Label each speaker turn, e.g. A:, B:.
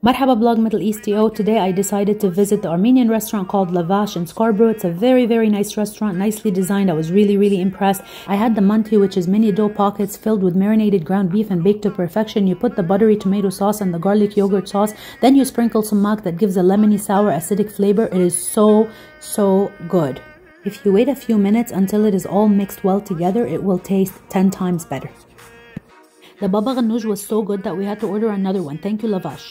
A: Marhaba blog Middle East TO. Today I decided to visit the Armenian restaurant called Lavash in Scarborough. It's a very, very nice restaurant, nicely designed. I was really, really impressed. I had the manti, which is mini dough pockets filled with marinated ground beef and baked to perfection. You put the buttery tomato sauce and the garlic yogurt sauce. Then you sprinkle sumac that gives a lemony, sour, acidic flavor. It is so, so good. If you wait a few minutes until it is all mixed well together, it will taste 10 times better. The baba ganoush was so good that we had to order another one. Thank you, Lavash.